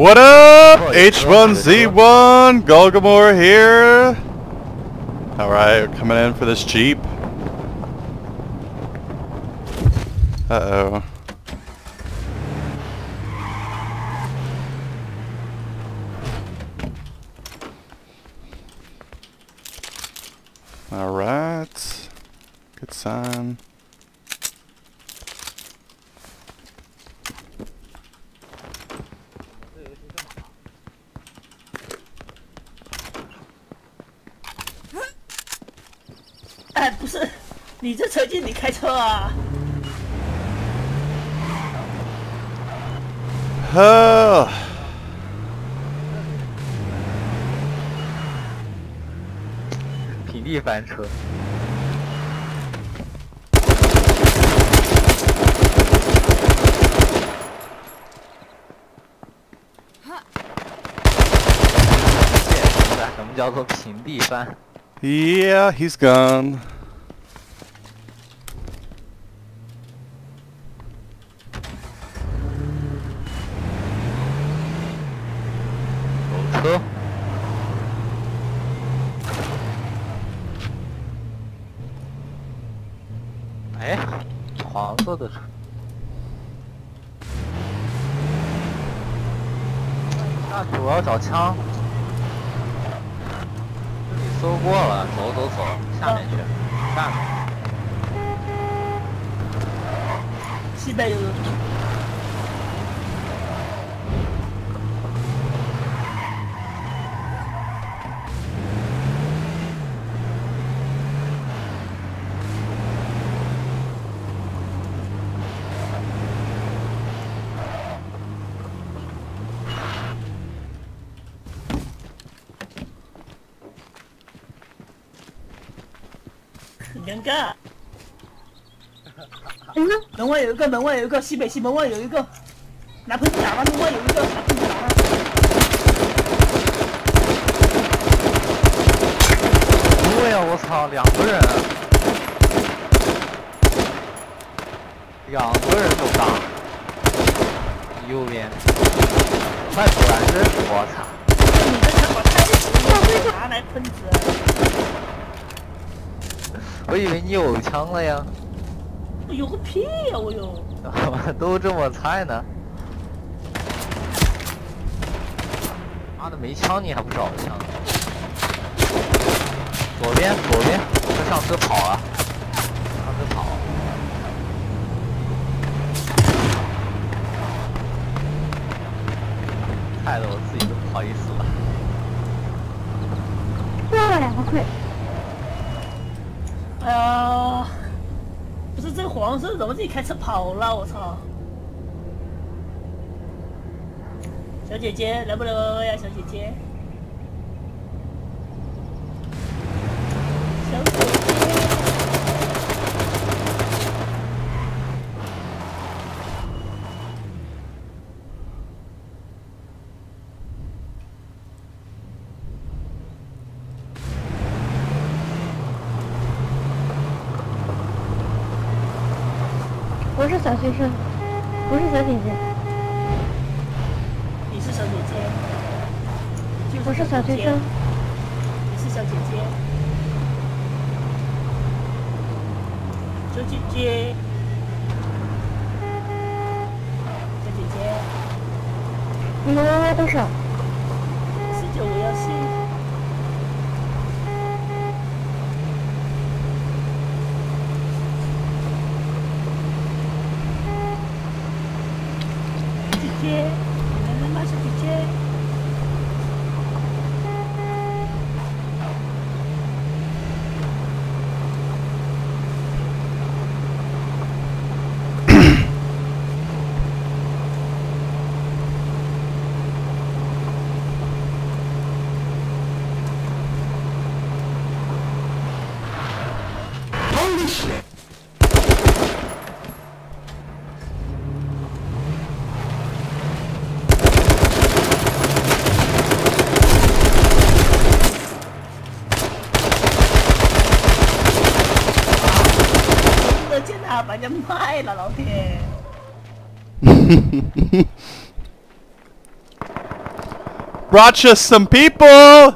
What up? H1Z1 Golgamore here. Alright, coming in for this Jeep. Uh-oh. Alright. Good sign. 哎，不是，你这车经理开车啊？Oh. 平地翻车。什么叫做平地翻？Yeah, he's gone. 哎，黄色的车。那主要找枪。这里搜过了，走走走，下面去，下面。西北有很尴尬。门外有一个，门外有一个，西北西门外有一个，拿喷子打吧，门外有一个，拿喷子打吧。对呀，我操，两个人，两个人都打，右边，快突然扔，我操！你这枪法太熟了，拿来喷子。我以为你有枪了呀，我有个屁呀、我有。都这么菜呢？妈的，没枪你还不找枪？左边，左边，他上车跑了，上车跑。害得我自己都不好意思了。掉了两个亏，哎呀，不是这个黄色怎么自己开车跑了？我操！小姐姐来不来呀？小姐姐，小姐姐，不是小学生，不是小姐姐，你是小姐姐，就我是小学生，你是小姐姐，小姐姐，小姐姐，你的 YY 多少？姐天哪，把人卖了，老铁！Brought you some people.